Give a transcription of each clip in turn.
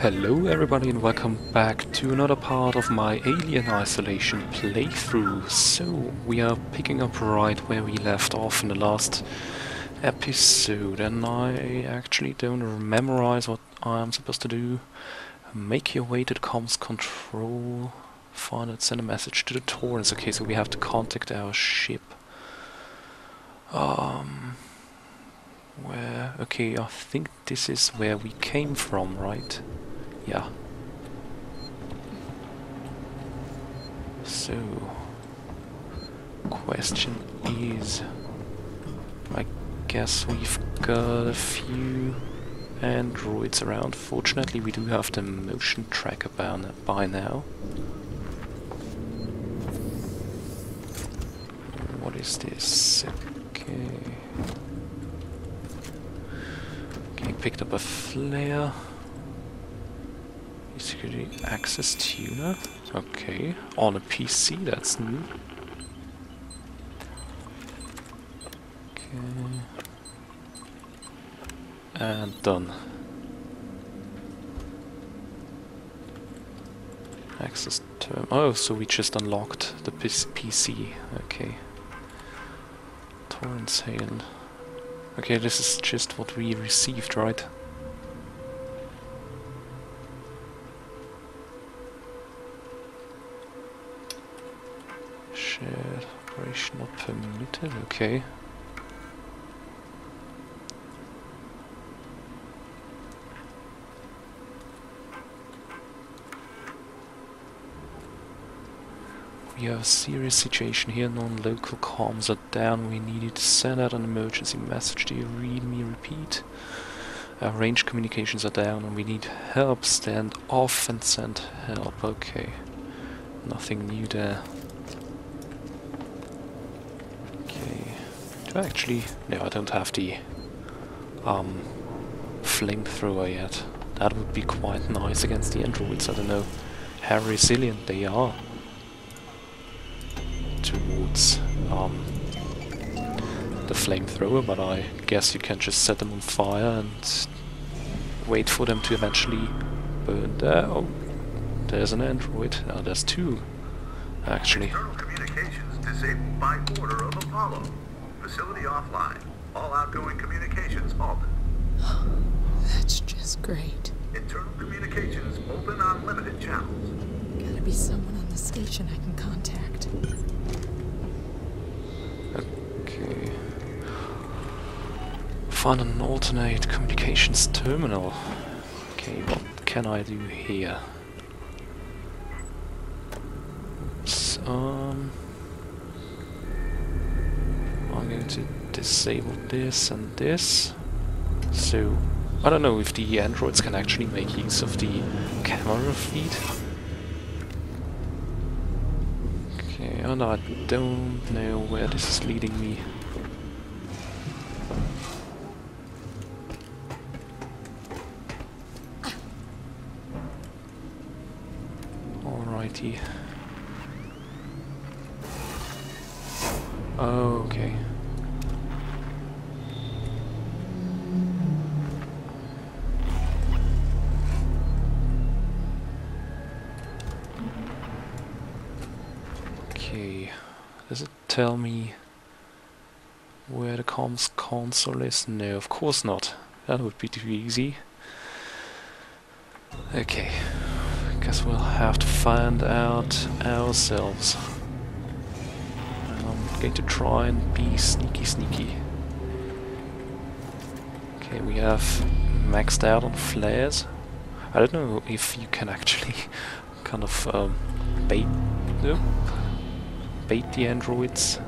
Hello everybody and welcome back to another part of my Alien Isolation playthrough. So, we are picking up right where we left off in the last episode and I actually don't memorize what I'm supposed to do. Make your way to the comms control, find and send a message to the Torrens. Okay, so we have to contact our ship. Um, where? Okay, I think this is where we came from, right? Yeah. So, question is, I guess we've got a few androids around. Fortunately, we do have the motion tracker by now. What is this? Okay. Okay, picked up a flare. Security access tuner. Okay, on a PC, that's new. Okay. And done. Access term. Oh, so we just unlocked the PC. Okay. Torrens hail. Okay, this is just what we received, right? Shared operation not permitted, okay. We have a serious situation here, non-local comms are down, we needed to send out an emergency message, do you read me repeat? Our range communications are down and we need help, stand off and send help, okay. Nothing new there. Okay, do I actually... no, I don't have the um, flamethrower yet. That would be quite nice against the androids, I don't know how resilient they are towards um, the flamethrower, but I guess you can just set them on fire and wait for them to eventually burn there. Oh, there's an android. Oh, there's two, actually. Internal communications disabled by order of Apollo. Facility offline. All outgoing communications halted. That's just great. Internal communications open on limited channels. Gotta be someone on the station I can contact. Okay. Find an alternate communications terminal. Okay, what can I do here? So, um, I'm going to disable this and this. So, I don't know if the androids can actually make use of the camera feed. Okay, and I don't know where this is leading me. Alrighty. Okay. Okay, does it tell me where the comms console is? No, of course not. That would be too easy. Okay, I guess we'll have to find out ourselves. I'm going to try and be sneaky sneaky. Okay, we have maxed out on flares. I don't know if you can actually kind of um, bait... Nope bait the androids.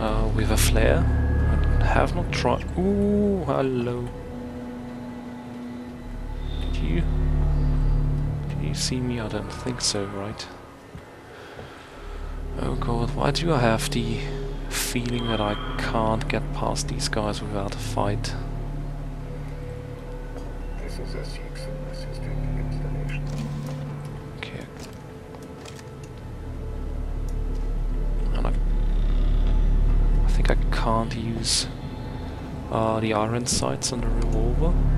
Uh, with a flare. I have not tried. Ooh, hello. Did you? Did you see me? I don't think so, right? Oh god, why do I have the feeling that I can't get past these guys without a fight? Can't use are the iron sights on the revolver.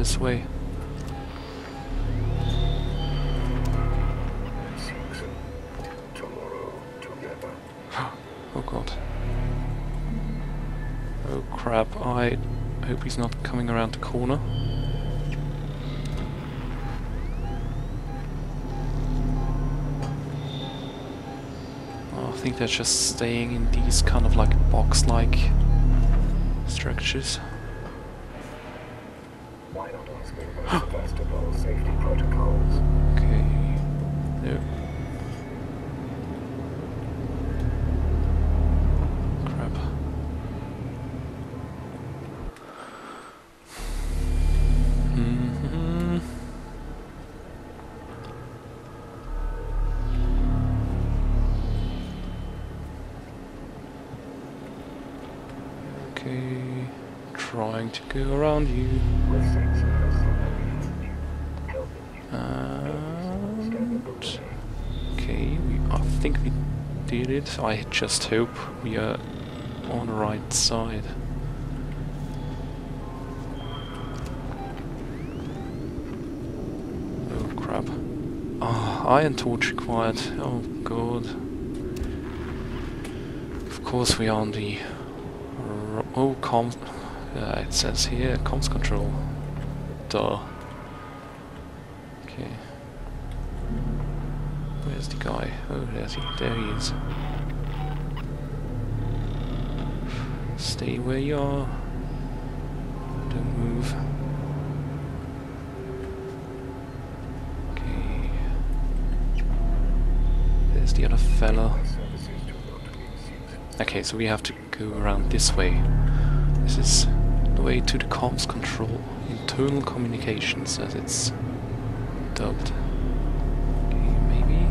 This way. Seegson tomorrow together. Oh god. Oh crap, I hope he's not coming around the corner. Oh, I think they're just staying in these kind of like box-like structures. Go around you. And okay, we, I think we did it. I just hope we are on the right side. Oh crap. Ah, iron torch required. Oh god. Of course we are on the... Oh, com... Uh, it says here, comms control. Duh. Okay. Where's the guy? Oh, there's he. There he is. Stay where you are. Don't move. Okay. There's the other fella. Okay, so we have to go around this way. This is way to the comms control. Internal communications, as it's dubbed. Okay, maybe...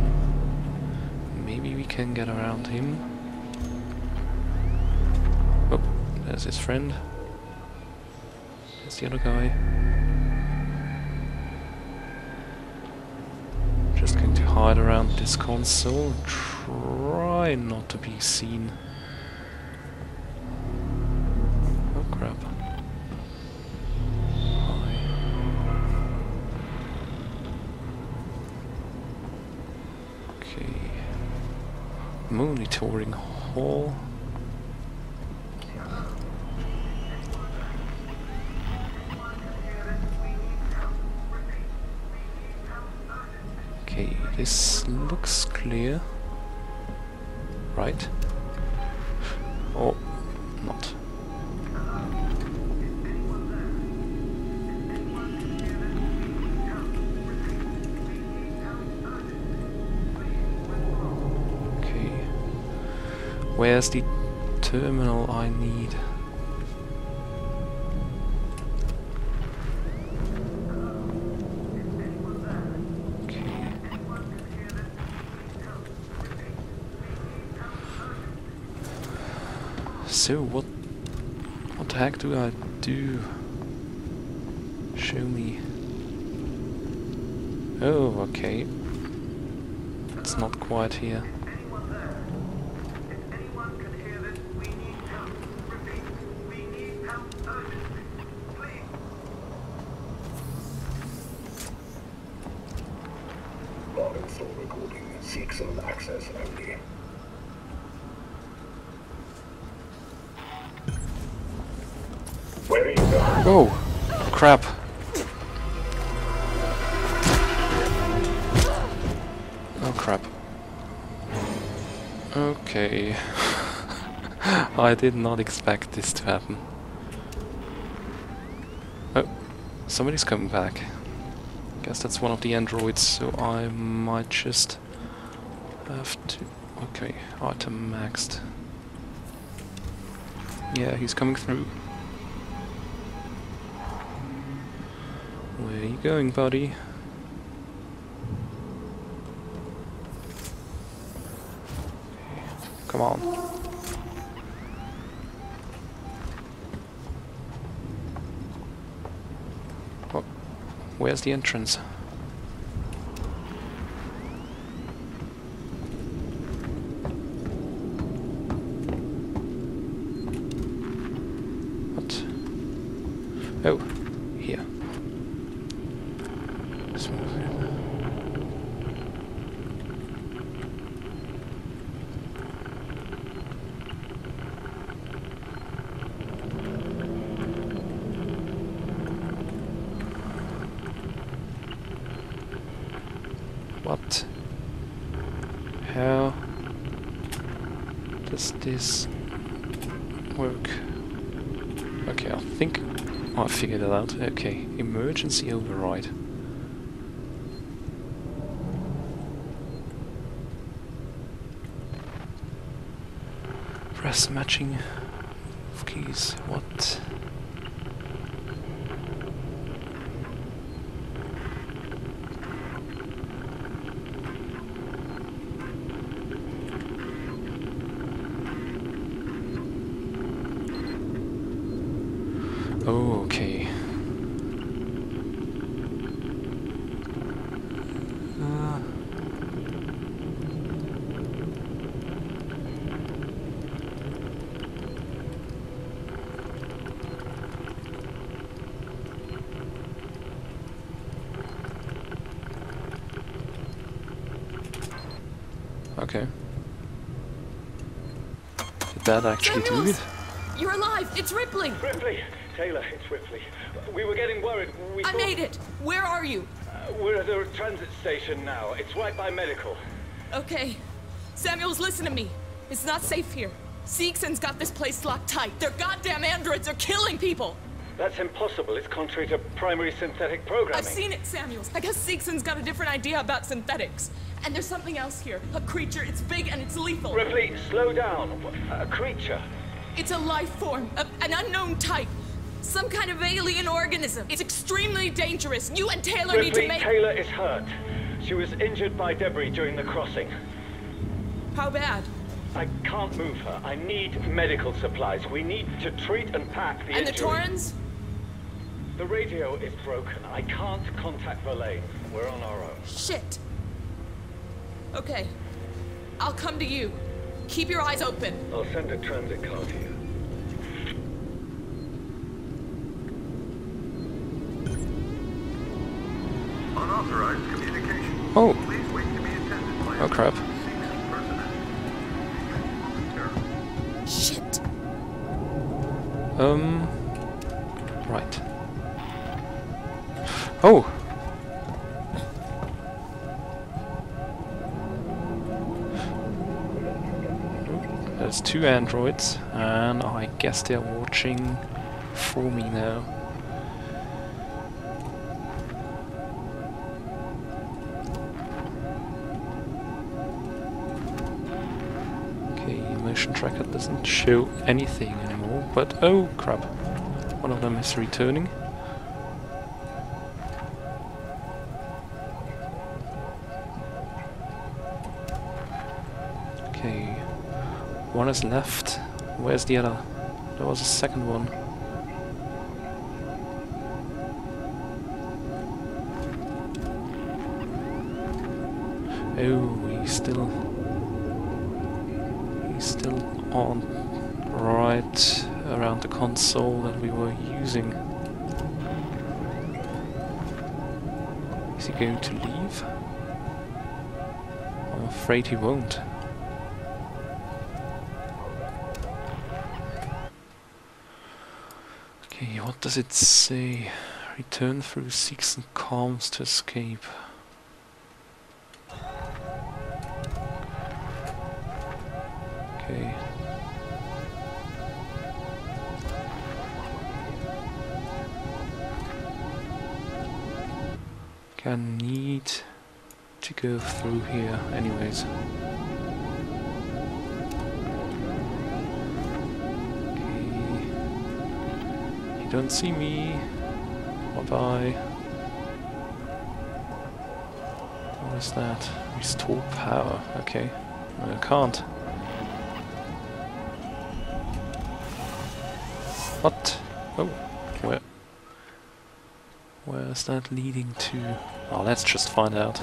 Maybe we can get around him. Oh, there's his friend. There's the other guy. Just going to hide around this console. Try not to be seen. Monitoring hall. Okay, this looks clear. Right? Where's the terminal I need? So what what the heck do I do? Show me. Oh, okay. It's not quite here. Modern soul recording Seegson access only. Where are you going? Whoa! Crap! Oh crap. Okay. I did not expect this to happen. Oh, somebody's coming back. Guess that's one of the androids, so I might just have to... Okay, item maxed. Yeah, he's coming through. Where are you going, buddy? Come on. Oh, where's the entrance? What? Oh, here. Smooth. What? How does this work? Okay, I think I figured it out. Okay, emergency override. Press matching of keys. What? Oh, okay. Uh, okay. Did that actually do it? You're alive! It's Ripley! Ripley! Taylor, it's Ripley. We were getting worried. We I thought- made it! Where are you? Uh, we're at a transit station now. It's right by medical. Okay. Samuels, listen to me. It's not safe here. Seegson's got this place locked tight. Their goddamn androids are killing people! That's impossible. It's contrary to primary synthetic programming. I've seen it, Samuels. I guess Seegson's got a different idea about synthetics. And there's something else here. A creature. It's big and it's lethal. Ripley, slow down. A creature. It's a life form, a, an unknown type. Some kind of alien organism. It's extremely dangerous. You and Taylor need to make. Taylor is hurt. She was injured by debris during the crossing. How bad? I can't move her. I need medical supplies. We need to treat and pack the and the injury. Torrens? The radio is broken. I can't contact Verlaine. We're on our own. Shit. Okay. I'll come to you. Keep your eyes open. I'll send a transit car to you. Unauthorized communication. Oh. Please wait to be attended by Oh, crap. Seegson personnel. Momentarily. Shit. Um. Right. Oh! There's two androids, and I guess they're watching for me now. Okay, motion tracker doesn't show anything anymore, but oh crap. One of them is returning. One is left. Where's the other? There was a second one. Oh, he's still He's still on right around the console that we were using. Is he going to leave? I'm afraid he won't. Okay, what does it say? Return through Seegson Comms to escape. Okay. Can need to go through here anyways. Don't see me. Bye bye. What's that? Restore power. Okay. I can't. What? Oh, where? Where's that leading to? Oh, let's just find out.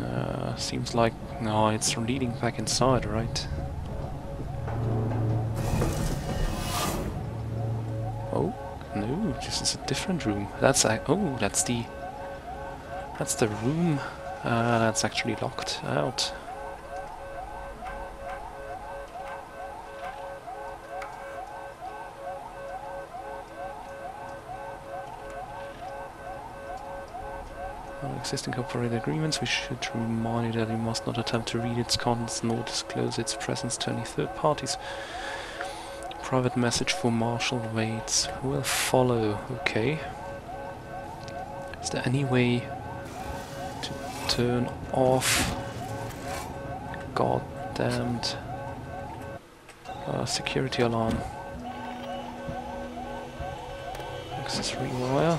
Uh, seems like no, it's leading back inside, right? Oh no, this is a different room. That's a oh, that's the that's the room uh, that's actually locked out. Existing corporate agreements, we should remind you that you must not attempt to read its contents nor disclose its presence to any third parties. Private message for Marshal Waits. Will follow. Okay. Is there any way to turn off goddamned uh, security alarm? Access rewire.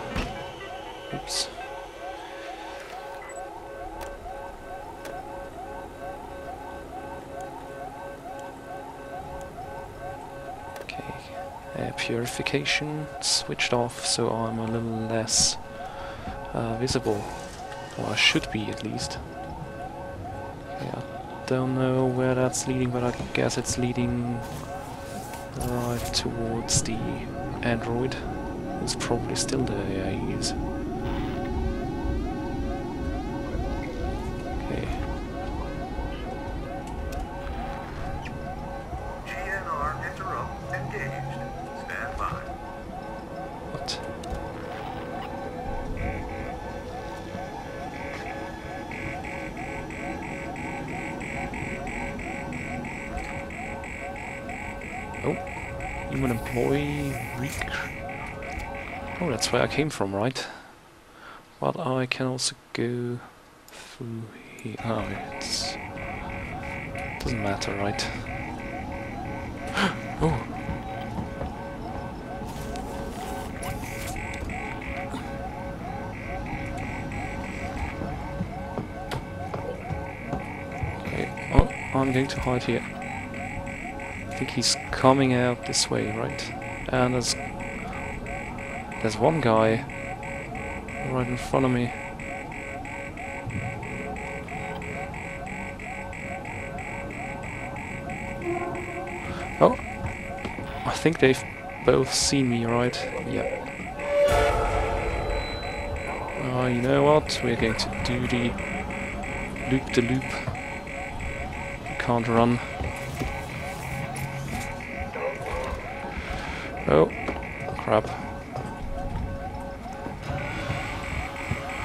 Oops. Purification switched off, so I'm a little less uh, visible. Or I should be, at least. I don't know where that's leading, but I guess it's leading right towards the android. It's probably still there, yeah, he is. Okay. Where I came from, right? But I can also go through here. Oh, it's doesn't matter, right? oh. Okay. Oh, I'm going to hide here. I think he's coming out this way, right? And there's there's one guy right in front of me. Oh, I think they've both seen me, right? Yep. Oh, you know what? We're going to do the loop the loop. Can't run. Oh, crap.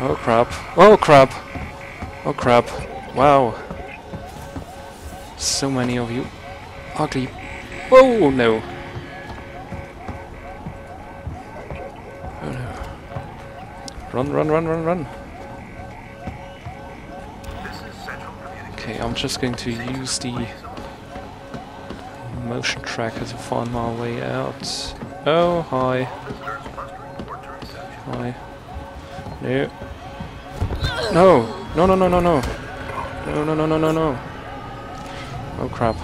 Oh crap. Oh crap! Oh crap. Wow. So many of you. Ugly. Oh no. Oh no. Run, run, run, run, run. Okay, I'm just going to use the motion tracker to find my way out. Oh, hi. Hi. No. No! No, no, no, no, no! No, no, no, no, no, no! Oh crap.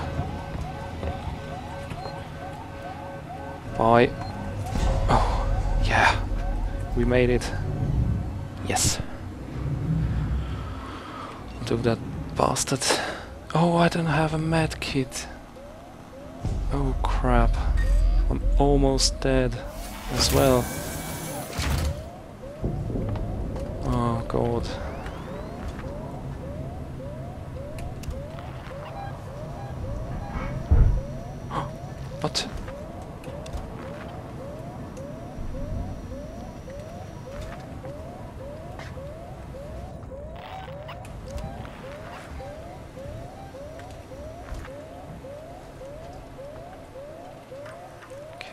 Bye. Oh, yeah. We made it. Yes. Took that bastard. Oh, I don't have a med kit. Oh crap. I'm almost dead as well. Oh god. what?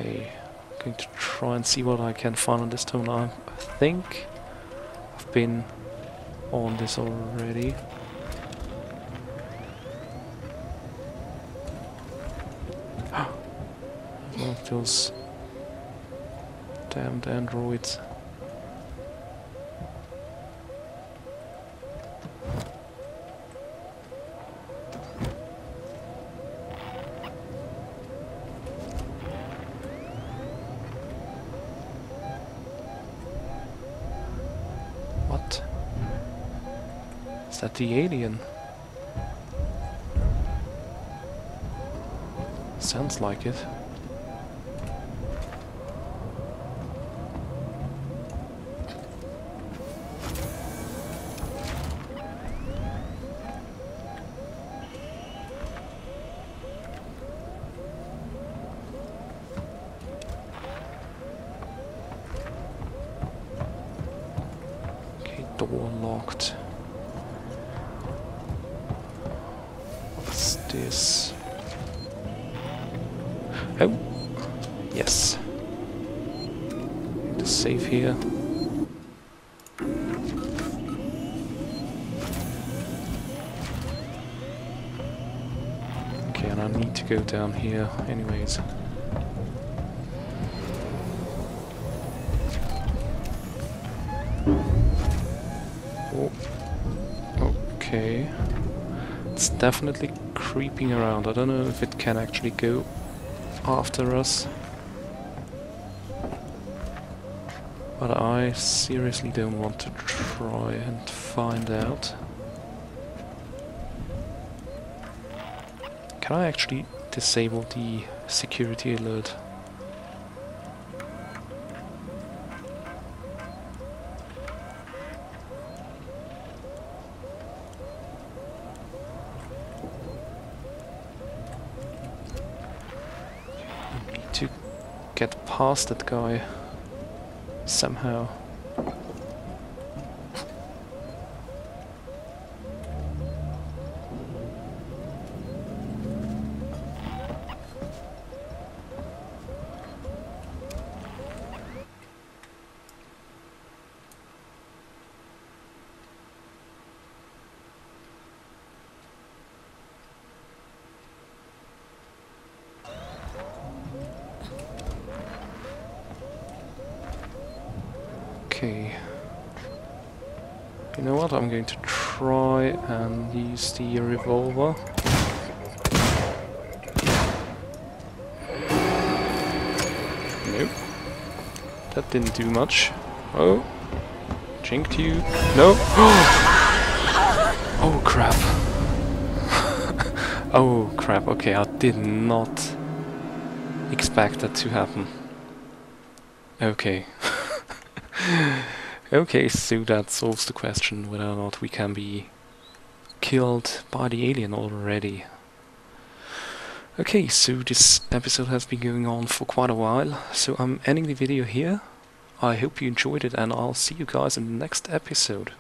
Okay, going to try and see what I can find on this terminal. I think I've been on this already. One of those Damned androids. What? Is that the alien? Sounds like it. Okay, door locked. What's this? Oh, yes. The safe here. Okay, and I need to go down here anyways. Oh, okay. It's definitely creeping around. I don't know if it can actually go after us. But I seriously don't want to try and find out. Can I actually disable the security alert? need to get past that guy somehow. Okay. You know what? I'm going to try and use the revolver. Nope. That didn't do much. Oh. Jinked you. No. oh crap. oh crap. Okay, I did not expect that to happen. Okay. okay, so that solves the question whether or not we can be killed by the alien already. Okay, so this episode has been going on for quite a while, so I'm ending the video here. I hope you enjoyed it and I'll see you guys in the next episode.